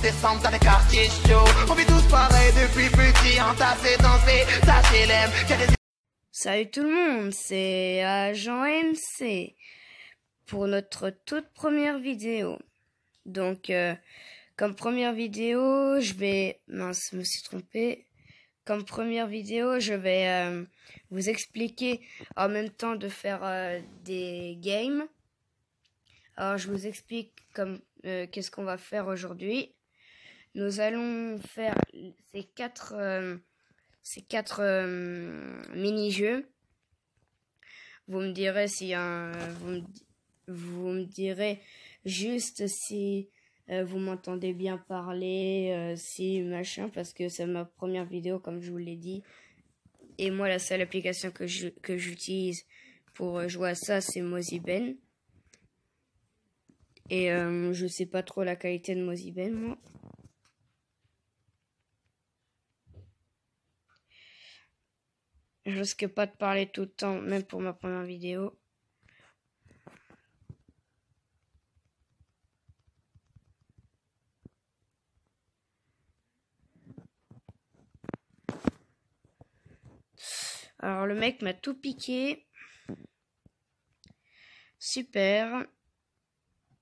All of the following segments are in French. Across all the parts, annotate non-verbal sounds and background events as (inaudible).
descendre dans les quartiers chauds. On vit tous depuis petit, entassés Salut tout le monde, c'est Agent MC pour notre toute première vidéo. Donc, euh, comme première vidéo, je vais... Mince, je me suis trompé. Comme première vidéo, je vais euh, vous expliquer en même temps de faire euh, des games. Alors, je vous explique comme euh, qu'est-ce qu'on va faire aujourd'hui. Nous allons faire ces quatre, euh, euh, mini-jeux. Vous me direz si un, vous juste si euh, vous m'entendez bien parler, euh, si machin, parce que c'est ma première vidéo, comme je vous l'ai dit. Et moi, la seule application que j'utilise pour euh, jouer à ça, c'est Moziben. Et euh, je sais pas trop la qualité de Moziben, moi. Risque pas de parler tout le temps, même pour ma première vidéo. Alors le mec m'a tout piqué. Super.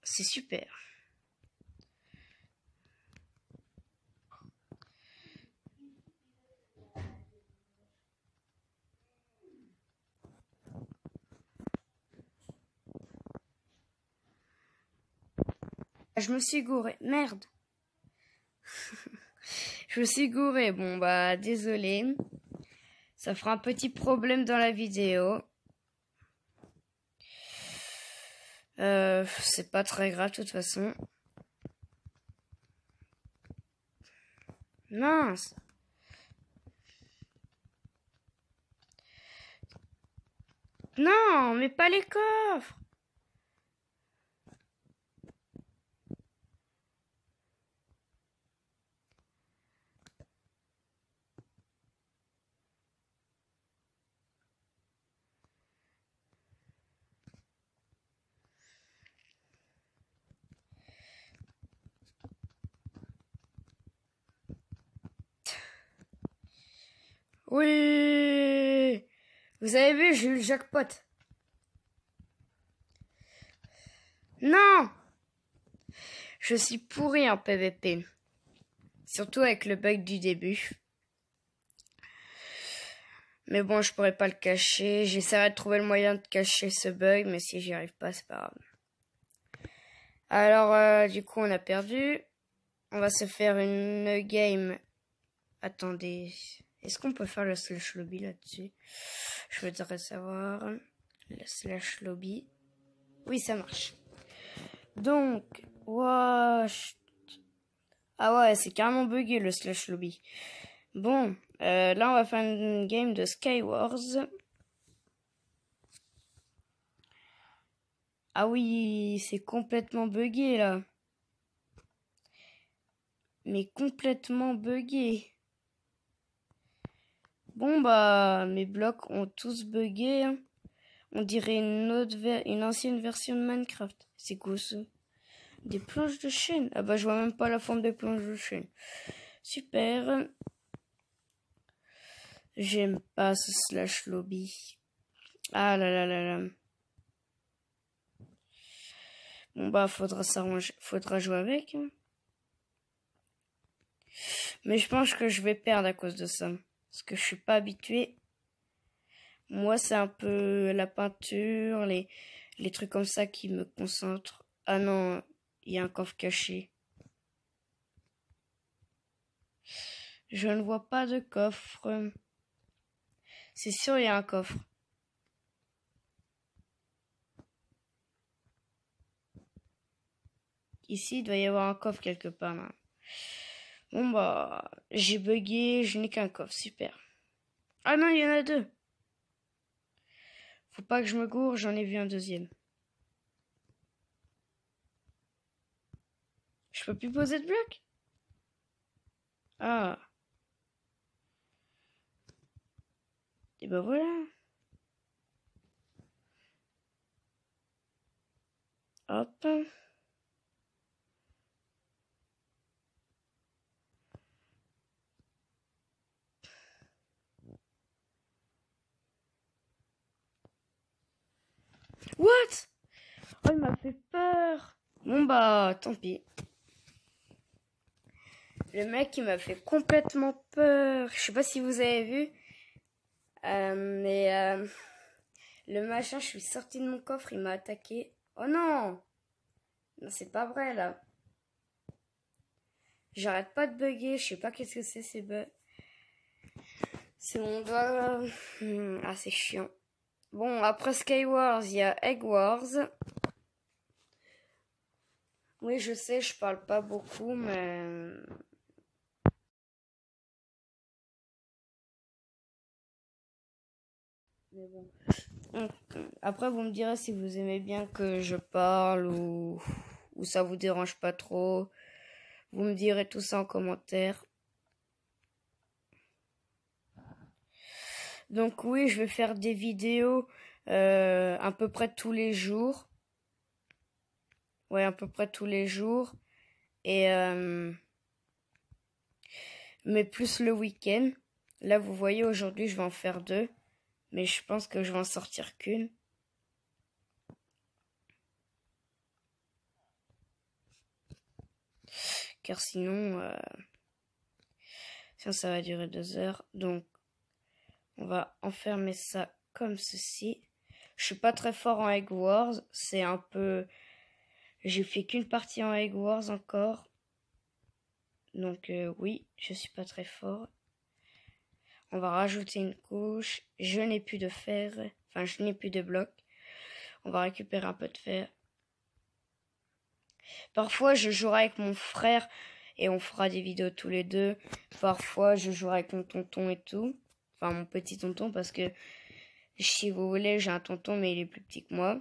C'est super. Je me suis gouré. Merde. (laughs) je me suis gouré. Bon bah désolé. Ça fera un petit problème dans la vidéo. Euh, c'est pas très grave de toute façon. Mince. Non, mais pas les coffres. Oui. Vous avez vu, j'ai eu le jackpot. Non. Je suis pourri en PVP. Surtout avec le bug du début. Mais bon, je pourrais pas le cacher. J'essaierai de trouver le moyen de cacher ce bug, mais si j'y arrive pas, c'est pas grave. Alors, euh, du coup, on a perdu. On va se faire une game. Attendez. Est-ce qu'on peut faire le slash lobby là-dessus? Je voudrais savoir. Le slash lobby. Oui, ça marche. Donc, wesh. Ah ouais, c'est carrément bugué le slash lobby. Bon, euh, là on va faire une game de Skywars. Ah oui, c'est complètement bugué là. Mais complètement bugué. Bon bah mes blocs ont tous bugué. hein. On dirait une ancienne version de Minecraft. C'est quoi Des planches de chaîne. Ah bah je vois même pas la forme des planches de chaîne. Super. J'aime pas ce slash lobby. Ah là là là là. Bon bah faudra s'arranger, faudra jouer avec. hein. Mais je pense que je vais perdre à cause de ça. Parce que je suis pas habitué. Moi, c'est un peu la peinture, les, les trucs comme ça qui me concentrent. Ah non, il y a un coffre caché. Je ne vois pas de coffre. C'est sûr, il y a un coffre. Ici, il doit y avoir un coffre quelque part. Bon bah, j'ai bugué, je n'ai qu'un coffre, super. Ah non, il y en a deux. Faut pas que je me gourre, j'en ai vu un deuxième. Je peux plus poser de bloc? Ah. Et ben voilà. Hop. Oh, il m'a fait peur. Bon bah, tant pis. Le mec, il m'a fait complètement peur. Je sais pas si vous avez vu. Euh, mais euh, le machin, je suis sortie de mon coffre, il m'a attaqué. Oh non Non, c'est pas vrai là. J'arrête pas de bugger, je sais pas qu'est-ce que c'est ces bugs. C'est mon doigt. Hmm, ah, c'est chiant. Bon, après Skywars, il y a Egg Wars. Oui, je sais, je parle pas beaucoup, mais Après, vous me direz si vous aimez bien que je parle ou, ou ça vous dérange pas trop. Vous me direz tout ça en commentaire. Donc oui, je vais faire des vidéos euh, à peu près tous les jours. Ouais, à peu près tous les jours. Et euh, mais plus le week-end. Là, vous voyez, aujourd'hui, je vais en faire deux. Mais je pense que je vais en sortir qu'une. Car sinon, euh, sinon ça va durer deux heures. Donc, on va enfermer ça comme ceci. Je suis pas très fort en Egg Wars. C'est un peu... J'ai fait qu'une partie en Egg Wars encore. Donc euh, oui, je suis pas très fort. On va rajouter une couche. Je n'ai plus de fer. Enfin, je n'ai plus de blocs. On va récupérer un peu de fer. Parfois, je jouerai avec mon frère et on fera des vidéos tous les deux. Parfois, je jouerai avec mon tonton et tout. Enfin, mon petit tonton parce que si vous voulez, j'ai un tonton mais il est plus petit que moi.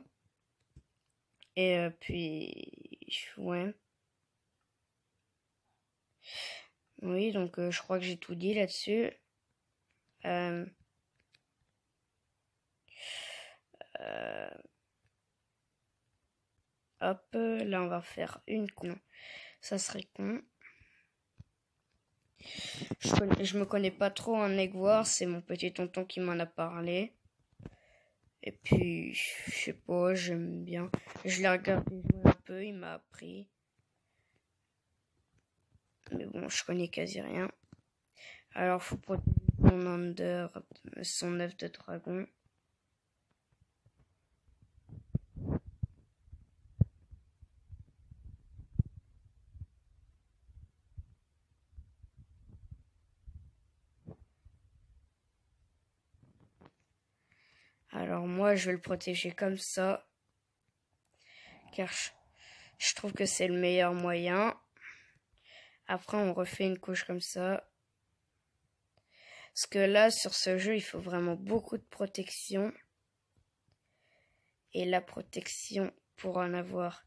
Et euh, puis, ouais. Oui, donc euh, je crois que j'ai tout dit là-dessus. Euh, hop, là on va faire une con. Ça serait con. Je, je me connais pas trop en Egg c'est mon petit tonton qui m'en a parlé. Et puis, je sais pas, j'aime bien. Je l'ai regardé un peu, il m'a appris. Mais bon, je connais quasi rien. Alors, faut protéger son under, son œuf de dragon. Alors moi, je vais le protéger comme ça. Car je, trouve que c'est le meilleur moyen. Après, on refait une couche comme ça. Parce que là, sur ce jeu, il faut vraiment beaucoup de protection. Et la protection, pour en avoir,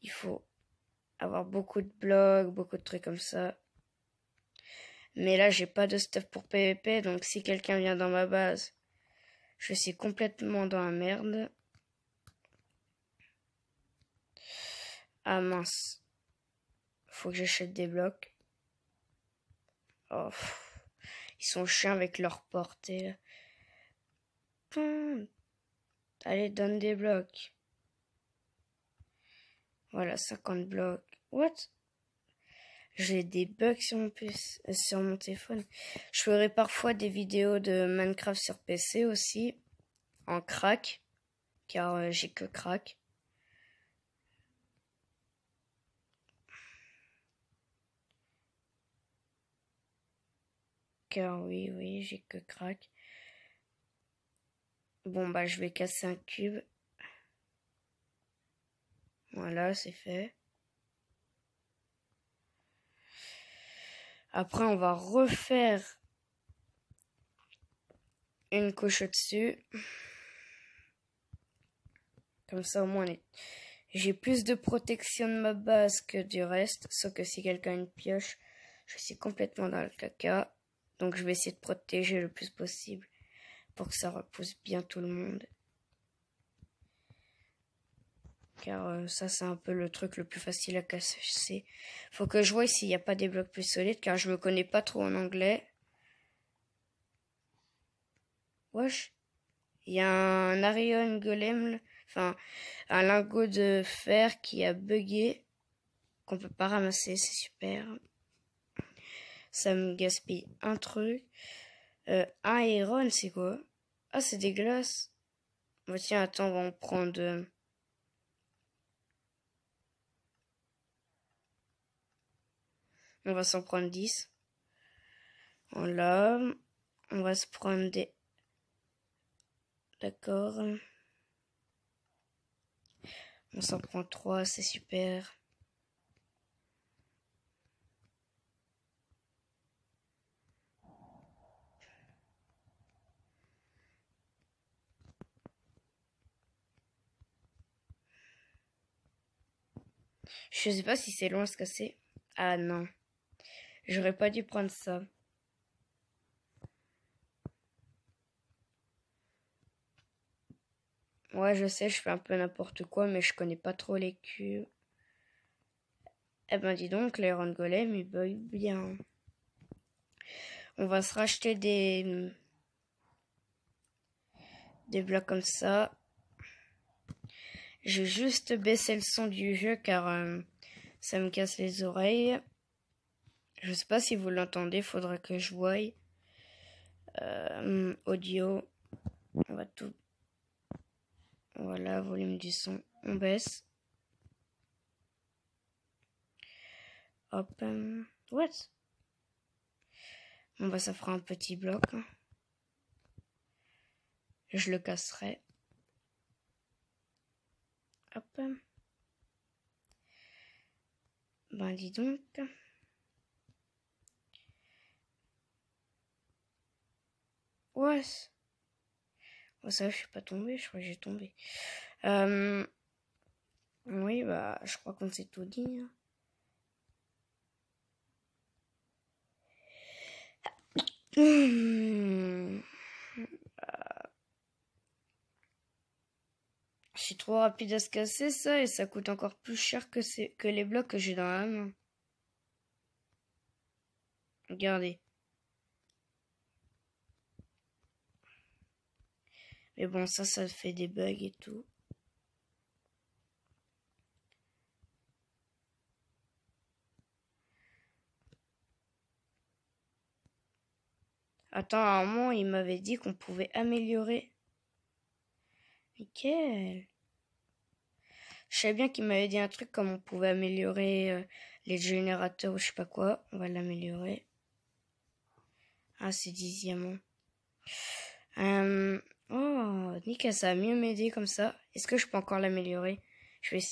il faut avoir beaucoup de blocs, beaucoup de trucs comme ça. Mais là, j'ai pas de stuff pour PvP, donc si quelqu'un vient dans ma base, je suis complètement dans la merde. Ah mince. Faut que j'achète des blocs. Oh. Ils sont chiants avec leur portée. Allez, donne des blocs. Voilà, 50 blocs. What? J'ai des bugs sur mon, euh, sur mon téléphone. Je ferai parfois des vidéos de Minecraft sur PC aussi. En crack. Car euh, j'ai que crack. oui, oui, j'ai que crack. Bon, bah, je vais casser un cube. Voilà, c'est fait. Après, on va refaire une couche au-dessus. Comme ça, au moins, j'ai plus de protection de ma base que du reste. Sauf que si quelqu'un a une pioche, je suis complètement dans le caca. Donc je vais essayer de protéger le plus possible pour que ça repousse bien tout le monde. Car euh, ça c'est un peu le truc le plus facile à casser. Faut que je vois s'il n'y a pas des blocs plus solides car je me connais pas trop en anglais. Wesh. Il y a un Arion Golem, enfin, un lingot de fer qui a bugué, qu'on peut pas ramasser, c'est super. Ça me gaspille un truc. Euh, un iron, c'est quoi? Ah, c'est des glaces. Bah, tiens, attends, on va en prendre... on va s'en prendre 10. Voilà. On va se prendre des... D'accord. On s'en prend 3, c'est super. Je sais pas si c'est loin à se casser. Ah non. J'aurais pas dû prendre ça. Ouais, je sais, je fais un peu n'importe quoi, mais je connais pas trop les cubes. Eh ben, dis donc, l'Iron Golem, il bug bien. On va se racheter des... Des blocs comme ça. J'ai juste baissé le son du jeu car euh, ça me casse les oreilles. Je sais pas si vous l'entendez, faudra que je voie. Euh, audio. On va tout. Voilà, volume du son. On baisse. Hop. What? Bon bah ça fera un petit bloc. Je le casserai. Hop. Ben dis donc. Ouais. Oh, ça, je suis pas tombée, je crois que j'ai tombé. Euh... Oui, bah, je crois qu'on s'est tout dit. Hein. C'est trop rapide à se casser ça et ça coûte encore plus cher que les blocs que j'ai dans la main. Regardez. Mais bon, ça, ça fait des bugs et tout. Attends, à un moment, il m'avait dit qu'on pouvait améliorer. Nickel. Je savais bien qu'il m'avait dit un truc comme on pouvait améliorer euh, les générateurs ou je sais pas quoi. On va l'améliorer. Ah, c'est 10 diamants. Euh, oh, nickel, ça va mieux m'aider comme ça. Est-ce que je peux encore l'améliorer? Je vais...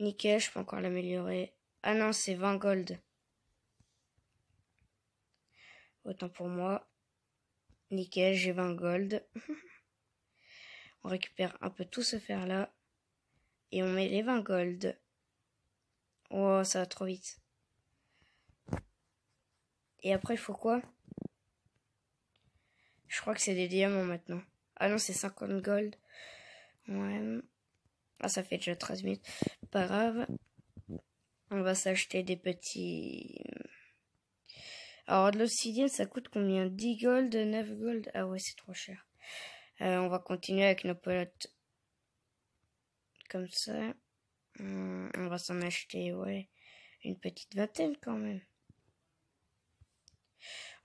Nickel, je peux encore l'améliorer. Ah non, c'est 20 gold. Autant pour moi. Nickel, j'ai 20 gold. (laughs) on récupère un peu tout ce fer là. Et on met les 20 gold. Oh, ça va trop vite. Et après, il faut quoi? Je crois que c'est des diamants maintenant. Ah non, c'est 50 gold. Ouais. Ah, ça fait déjà 13 minutes. Pas grave. On va s'acheter des petits... Alors, de l'obsidienne, ça coûte combien? 10 gold, 9 gold? Ah ouais, c'est trop cher. Euh, on va continuer avec nos pelotes comme ça. Hum, on va s'en acheter, ouais, une petite vingtaine quand même.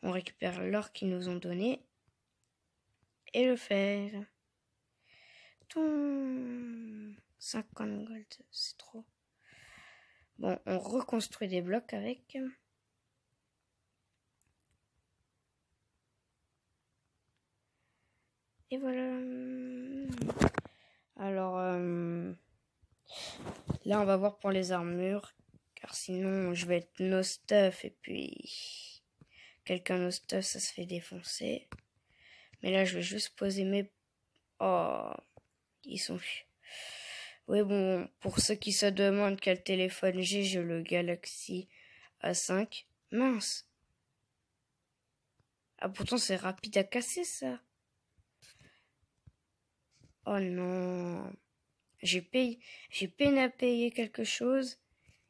On récupère l'or qu'ils nous ont donné et le fer. 50 gold, c'est trop. Bon, on reconstruit des blocs avec. Et voilà. Alors, euh, là, on va voir pour les armures. Car sinon, je vais être no stuff. Et puis, quelqu'un no stuff, ça se fait défoncer. Mais là, je vais juste poser mes... Oh, ils sont... Oui, bon, pour ceux qui se demandent quel téléphone j'ai, j'ai le Galaxy A5. Mince. Ah, pourtant, c'est rapide à casser, ça. Oh non. J'ai payé, j'ai peine à payer quelque chose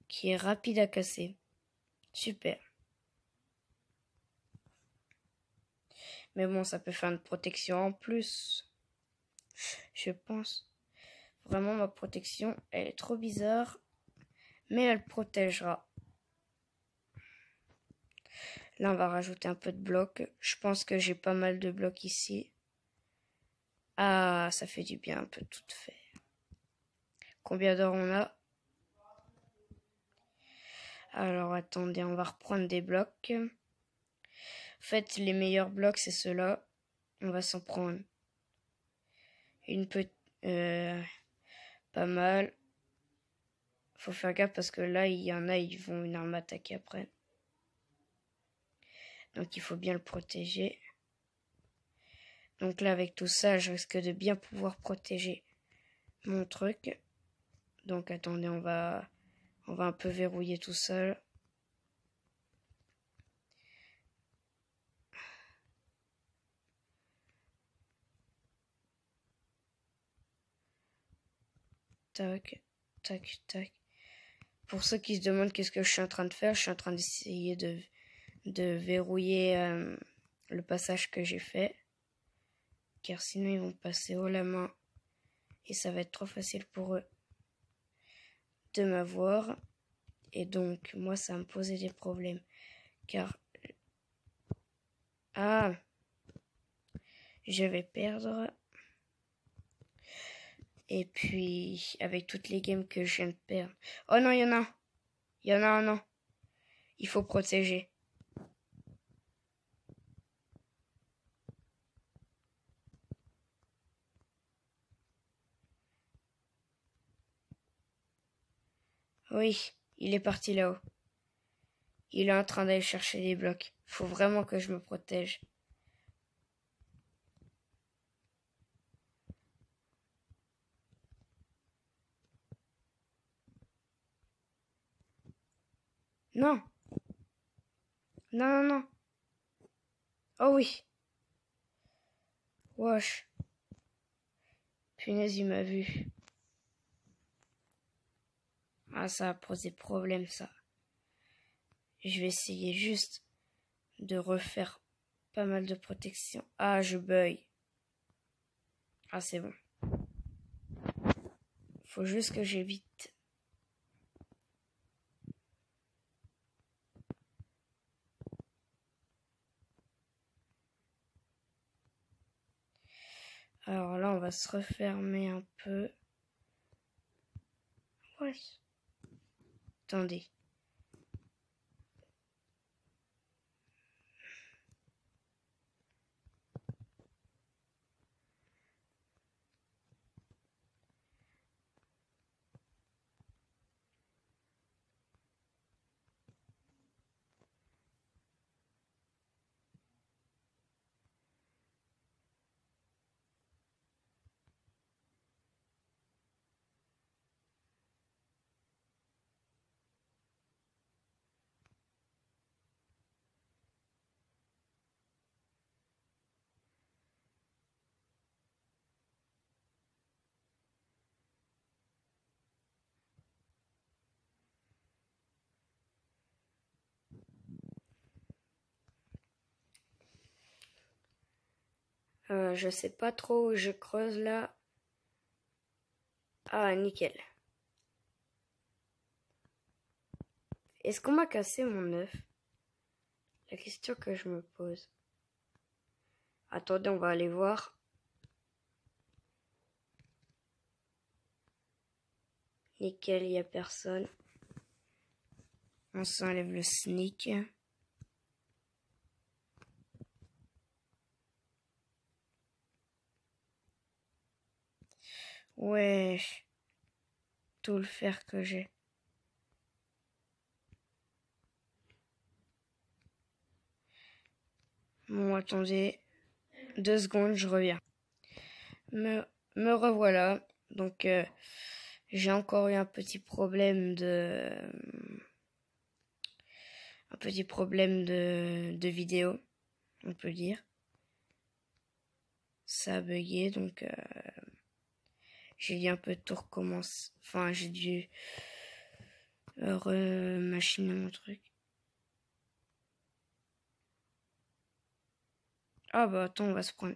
qui est rapide à casser. Super. Mais bon, ça peut faire une protection en plus. Je pense. Vraiment, ma protection, elle est trop bizarre. Mais elle protégera. Là, on va rajouter un peu de blocs. Je pense que j'ai pas mal de blocs ici. Ah, ça fait du bien un peu tout fait. Combien d'or on a? Alors, attendez, on va reprendre des blocs. En fait, les meilleurs blocs, c'est ceux-là. On va s'en prendre une petite... Euh, pas mal. Faut faire gaffe parce que là, il y en a, ils vont venir m'attaquer après. Donc il faut bien le protéger. Donc là, avec tout ça, je risque de bien pouvoir protéger mon truc. Donc attendez, on va, on va un peu verrouiller tout ça. Tac, tac, tac. Pour ceux qui se demandent qu'est-ce que je suis en train de faire, je suis en train d'essayer de, verrouiller euh, le passage que j'ai fait. Car sinon ils vont passer haut la main et ça va être trop facile pour eux de m'avoir. Et donc moi ça me posait des problèmes. Car... Ah Je vais perdre. Et puis, avec toutes les games que je viens de perdre. Oh non, il y en a. Il y en a un, non. Il faut protéger. Oui, il est parti là-haut. Il est en train d'aller chercher des blocs. Faut vraiment que je me protège. Non. Non, non, non. Oh oui. Wesh. Punaise, il m'a vu. Ah, ça a posé problème, ça. Je vais essayer juste de refaire pas mal de protection. Ah, je beuille. Ah, c'est bon. Faut juste que j'évite Alors là, on va se refermer un peu. Ouais. Attendez. Euh, je sais pas trop où je creuse là. Ah, nickel. Est-ce qu'on m'a cassé mon œuf? La question que je me pose. Attendez, on va aller voir. Nickel, il n'y a personne. On s'enlève le sneak. Ouais. Tout le fer que j'ai. Bon, attendez. Deux secondes, je reviens. Me, me revoilà. Donc, euh, j'ai encore eu un petit problème de... Un petit problème de, de vidéo, on peut dire. Ça a bugué, donc... Euh, j'ai dû un peu tout recommencer. Enfin, j'ai dû remachiner mon truc. Ah bah attends, on va se prendre.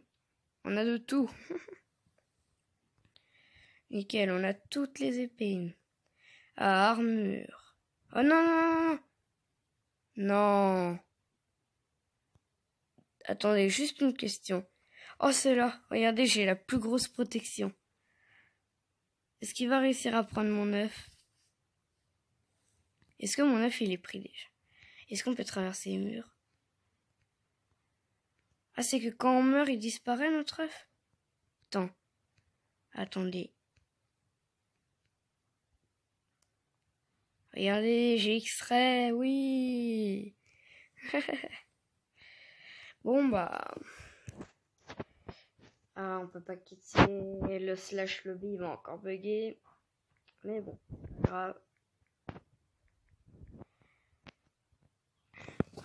On a de tout. (laughs) Nickel, on a toutes les épines. Ah, armure. Oh non, non, non. Non. Attendez, juste une question. Oh, c'est là. Regardez, j'ai la plus grosse protection. Est-ce qu'il va réussir à prendre mon œuf? Est-ce que mon œuf, il est pris déjà? Est-ce qu'on peut traverser les murs? Ah, c'est que quand on meurt, il disparaît, notre œuf? Attends. Attendez. Regardez, j'ai extrait, oui. (laughs) bon bah, ah, on peut pas quitter le slash lobby, il va encore bugger. Mais bon, grave.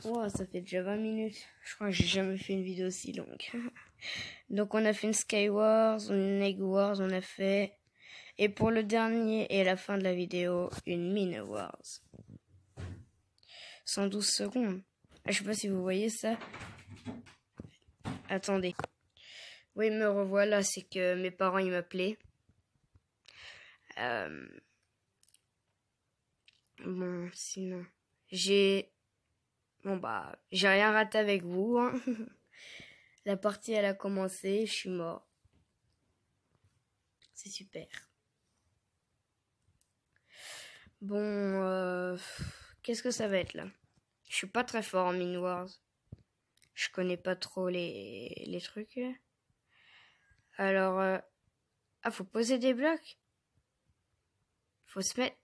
Oh, ça fait déjà 20 minutes. Je crois que j'ai jamais fait une vidéo aussi longue. (laughs) Donc on a fait une Skywars, une Egg Wars, on a fait et pour le dernier et la fin de la vidéo, une Mine Wars. 112 secondes. Je sais pas si vous voyez ça. Attendez. Oui, me revoilà, c'est que mes parents ils m'appelaient. Euh... Bon, sinon, j'ai bon bah j'ai rien raté avec vous. Hein. (laughs) La partie elle a commencé, je suis mort. C'est super. Bon, euh, qu'est-ce que ça va être là? Je suis pas très fort en Mine Wars. Je connais pas trop les trucs. Alors, euh, ah, faut poser des blocs. Faut se mettre.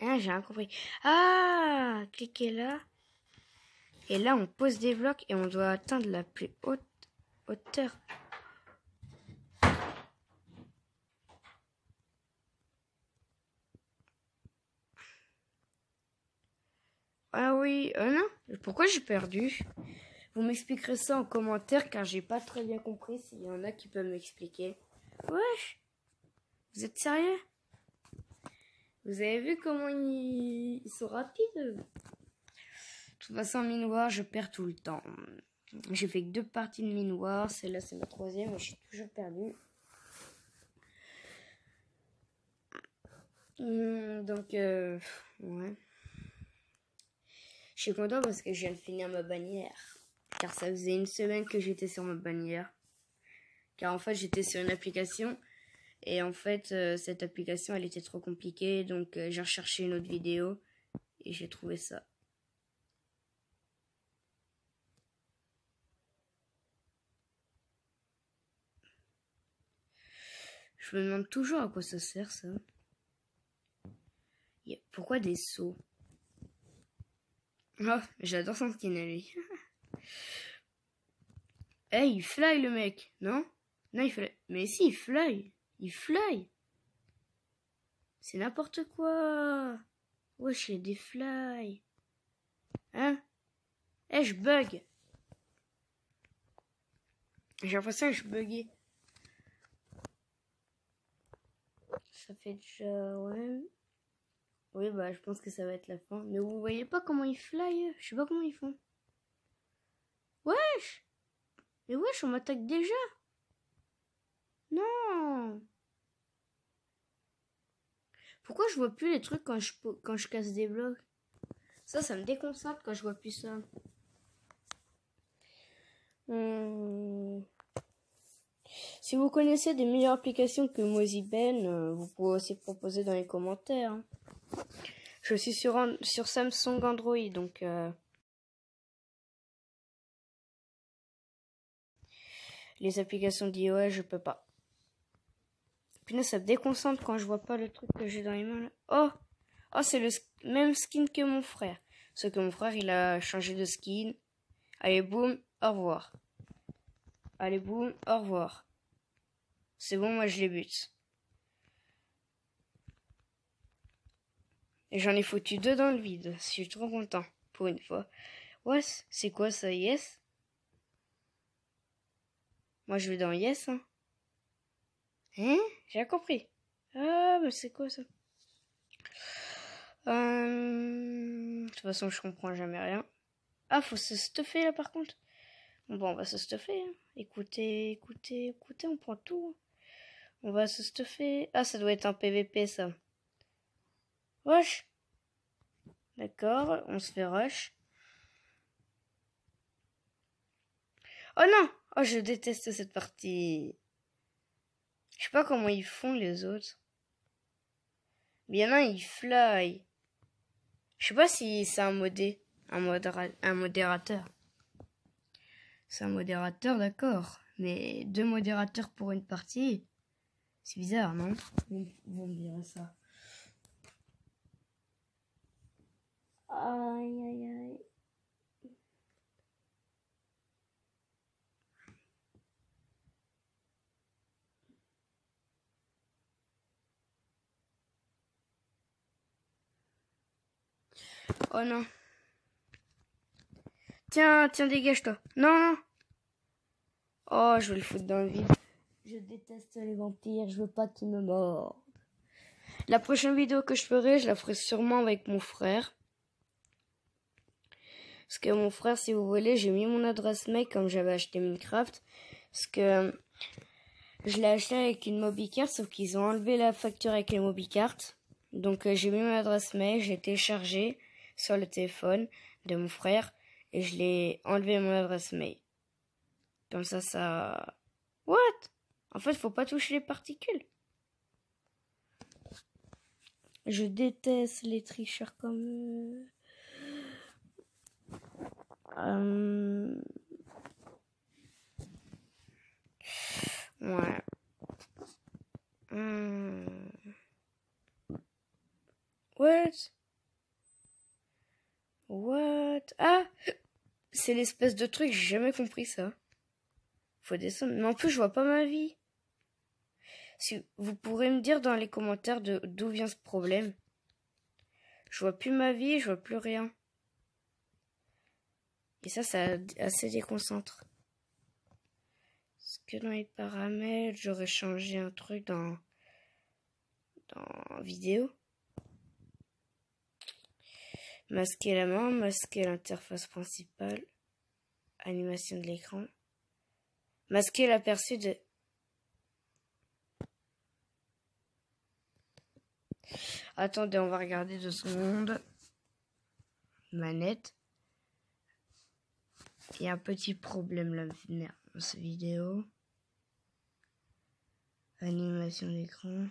Ah, j'ai rien compris. Ah, cliquez là. Et là, on pose des blocs et on doit atteindre la plus haute hauteur. Ah oui, euh non. Pourquoi j'ai perdu? Vous m'expliquerez ça en commentaire car j'ai pas très bien compris s'il y en a qui peuvent m'expliquer. Wesh Vous êtes sérieux? Vous avez vu comment ils, sont rapides? De toute façon, minoir, je perds tout le temps. J'ai fait deux parties de minoir. Celle-là, c'est ma troisième et je suis toujours perdu. Hum, donc, euh, ouais. Je suis content parce que je viens de finir ma bannière. Car ça faisait une semaine que j'étais sur ma bannière. Car en fait, j'étais sur une application. Et en fait, euh, cette application, elle était trop compliquée. Donc, euh, j'ai recherché une autre vidéo. Et j'ai trouvé ça. Je me demande toujours à quoi ça sert, ça. Pourquoi des sauts? Oh, j'adore son skin à lui. Hey, il fly le mec, non? Non, il fly. Mais si, il fly. Il fly. C'est n'importe quoi. Wesh, il y a des fly. Hein? Eh, je bug. J'ai l'impression que je buguais. Ça fait déjà... Ouais. Oui, bah, je pense que ça va être la fin. Mais vous voyez pas comment ils fly Je sais pas comment ils font. Mais wesh, on m'attaque déjà Non Pourquoi je vois plus les trucs quand je, quand je casse des blocs? Ça, ça me déconcentre quand je vois plus ça. Hmm. Si vous connaissez des meilleures applications que Moziben, euh, vous pouvez aussi proposer dans les commentaires. Hein. Je suis sur, sur Samsung Android, donc... Euh, les applications d'iOS, je peux pas. Puis ça me déconcentre quand je vois pas le truc que j'ai dans les mains. Oh Oh, c'est le même skin que mon frère. Sauf que mon frère, il a changé de skin. Allez, boum, au revoir. Allez, boum, au revoir. C'est bon, moi je les bute. Et j'en ai foutu deux dans le vide. Je suis trop content. Pour une fois. Ouais, c'est quoi ça, yes? Moi je vais dans yes, hein. Hein? J'ai compris. Ah, mais c'est quoi ça? Euh... De toute façon, je comprends jamais rien. Ah, faut se stuffer là par contre. Bon, on va se stuffer. Hein. Écoutez, écoutez, écoutez, on prend tout. On va se stuffer. Ah, ça doit être un PVP, ça. Rush. D'accord, on se fait rush. Oh non Oh, je déteste cette partie. Je sais pas comment ils font les autres. Bien là, ils fly. Je sais pas si c'est un modé, un, un modérateur. C'est un modérateur, d'accord. Mais deux modérateurs pour une partie, c'est bizarre, non? Vous me direz ça. Oh non. Tiens, tiens, dégage-toi. Non, non. Oh, je vais le foutre dans le vide. Je déteste les vampires, je veux pas qu'ils me mordent. La prochaine vidéo que je ferai, je la ferai sûrement avec mon frère. Parce que mon frère, si vous voulez, j'ai mis mon adresse mail comme j'avais acheté Minecraft. Parce que je l'ai acheté avec une MobiCard, sauf qu'ils ont enlevé la facture avec les MobiCards. Donc euh, j'ai mis mon adresse mail, j'ai téléchargé sur le téléphone de mon frère et je l'ai enlevé mon adresse mail. Comme ça, ça... What? En fait, faut pas toucher les particules. Je déteste les tricheurs comme eux. Euh... Ouais. Hmm. What? What? Ah C'est l'espèce de truc, j'ai jamais compris ça. Faut descendre. Mais en plus, je vois pas ma vie. Si vous pourrez me dire dans les commentaires d'où vient ce problème. Je vois plus ma vie, je vois plus rien. Et ça, ça assez déconcentre. Est-ce que dans les paramètres, j'aurais changé un truc dans dans vidéo? Masquer la main, masquer l'interface principale, animation de l'écran, masquer l'aperçu de... Attendez, on va regarder deux secondes. Manette. Il y a un petit problème là dans cette vidéo. Animation d'écran.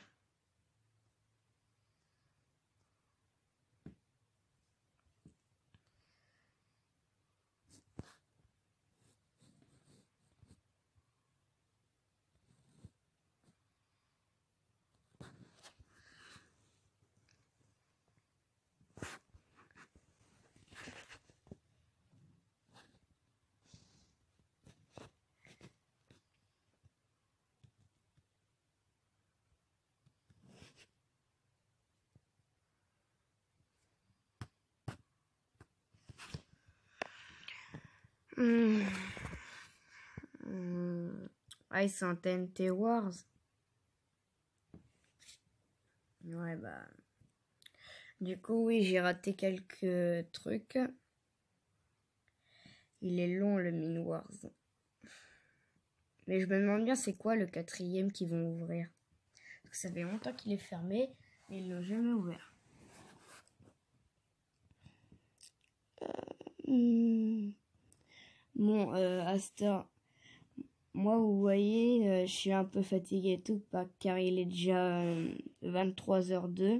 Mmh. Ah, c'est un TNT Wars. Ouais, bah. Du coup, oui, j'ai raté quelques trucs. Il est long, le Min Wars. Mais je me demande bien c'est quoi le quatrième qu'ils vont ouvrir? Ça fait longtemps qu'il est fermé, mais ils l'ont jamais ouvert. Euh, Bon, euh, Aster, moi, vous voyez, euh, je suis un peu fatigué et tout, car il est déjà 23h02. Euh,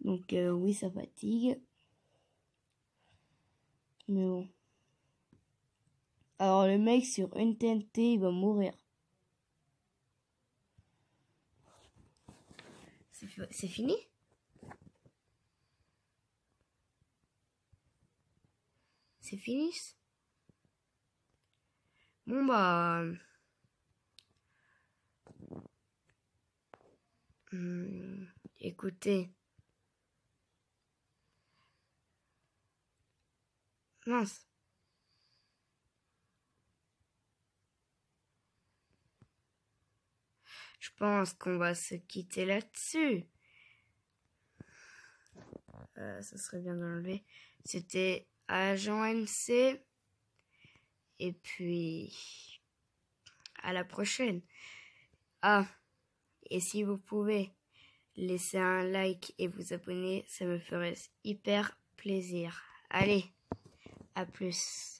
Donc, euh, oui, ça fatigue. Mais bon. Alors, le mec sur une TNT, il va mourir. C'est fini? C'est fini Bon bah... Hmm, écoutez. Mince. Je pense qu'on va se quitter là-dessus. Euh, ça serait bien d'enlever. C'était agent MC. Et puis, à la prochaine. Ah, et si vous pouvez laisser un like et vous abonner, ça me ferait hyper plaisir. Allez, à plus.